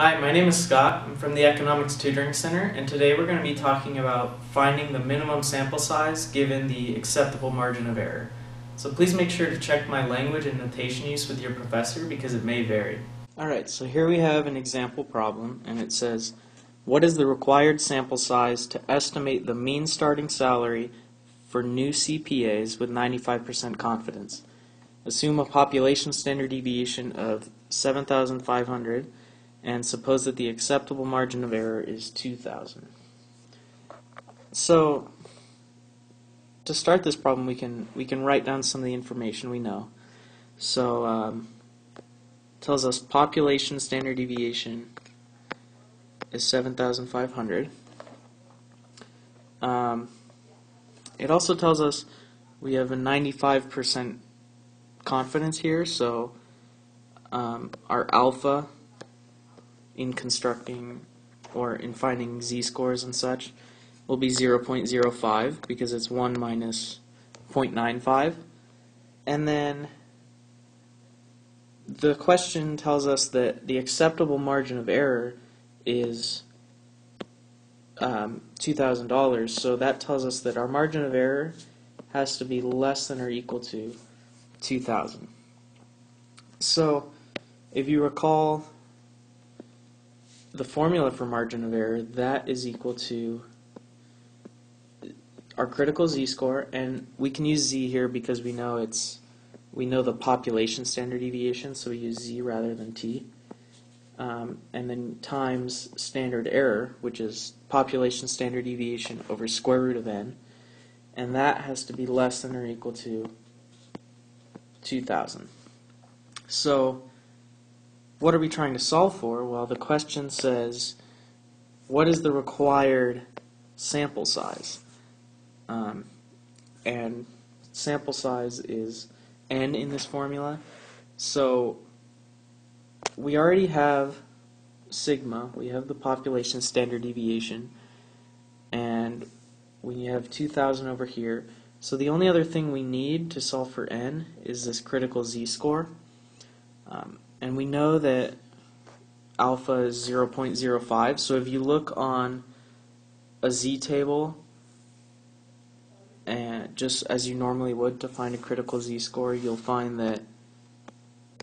Hi, my name is Scott. I'm from the Economics Tutoring Center, and today we're going to be talking about finding the minimum sample size given the acceptable margin of error. So please make sure to check my language and notation use with your professor because it may vary. Alright, so here we have an example problem, and it says, what is the required sample size to estimate the mean starting salary for new CPAs with 95% confidence? Assume a population standard deviation of 7,500 and suppose that the acceptable margin of error is 2,000. So, to start this problem, we can we can write down some of the information we know. So, um, tells us population standard deviation is 7,500. Um, it also tells us we have a 95% confidence here, so um, our alpha in constructing or in finding z-scores and such will be 0.05 because it's 1 minus 0.95. And then the question tells us that the acceptable margin of error is um, $2,000. So that tells us that our margin of error has to be less than or equal to 2,000. So if you recall the formula for margin of error, that is equal to our critical z-score, and we can use z here because we know it's we know the population standard deviation, so we use z rather than t. Um, and then times standard error, which is population standard deviation over square root of n, and that has to be less than or equal to 2,000. So what are we trying to solve for? Well, the question says, what is the required sample size? Um, and sample size is n in this formula. So we already have sigma, we have the population standard deviation, and we have 2,000 over here. So the only other thing we need to solve for n is this critical z-score. Um, and we know that alpha is 0.05. So if you look on a z table, and just as you normally would to find a critical z-score, you'll find that,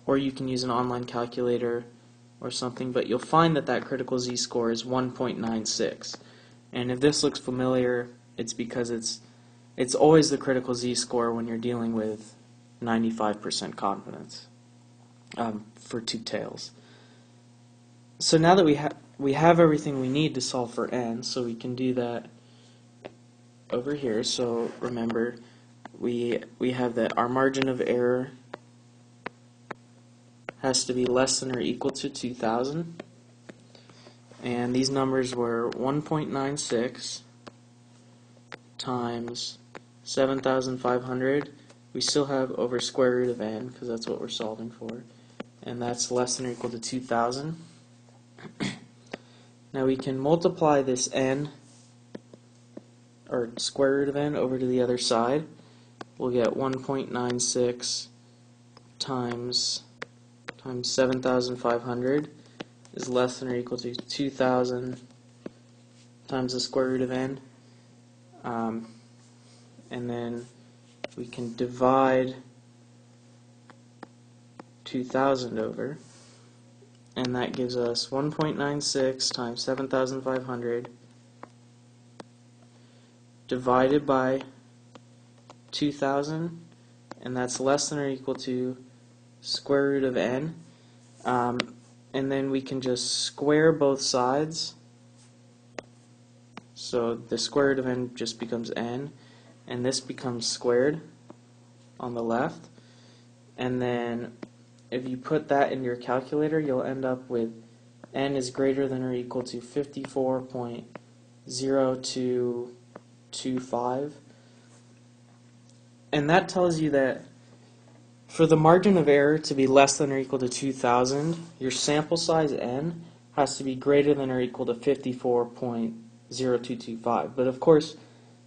or you can use an online calculator or something, but you'll find that that critical z-score is 1.96. And if this looks familiar, it's because it's it's always the critical z-score when you're dealing with 95% confidence um, for two tails. So now that we have we have everything we need to solve for n, so we can do that over here. So remember, we we have that our margin of error has to be less than or equal to 2,000. And these numbers were 1.96 times 7,500. We still have over square root of n, because that's what we're solving for and that's less than or equal to 2,000. now we can multiply this n, or square root of n, over to the other side. We'll get 1.96 times times 7,500 is less than or equal to 2,000 times the square root of n. Um, and then we can divide 2000 over, and that gives us 1.96 times 7,500 divided by 2,000, and that's less than or equal to square root of n. Um, and then we can just square both sides. So the square root of n just becomes n, and this becomes squared on the left. And then if you put that in your calculator, you'll end up with n is greater than or equal to 54.0225. And that tells you that for the margin of error to be less than or equal to 2000, your sample size n has to be greater than or equal to 54.0225. But of course,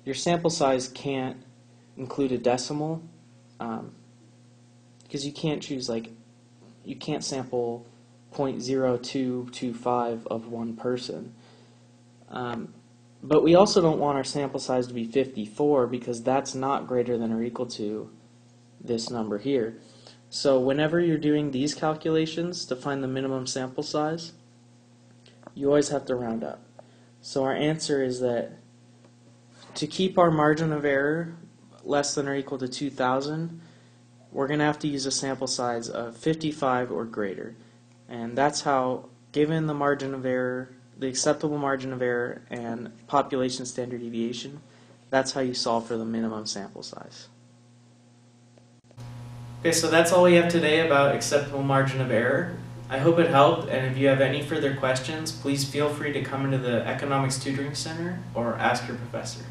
your sample size can't include a decimal because um, you can't choose like you can't sample 0.0225 of one person. Um, but we also don't want our sample size to be 54 because that's not greater than or equal to this number here. So whenever you're doing these calculations to find the minimum sample size, you always have to round up. So our answer is that to keep our margin of error less than or equal to 2,000, we're going to have to use a sample size of 55 or greater. And that's how, given the margin of error, the acceptable margin of error, and population standard deviation, that's how you solve for the minimum sample size. Okay, so that's all we have today about acceptable margin of error. I hope it helped, and if you have any further questions, please feel free to come into the Economics Tutoring Center or ask your professor.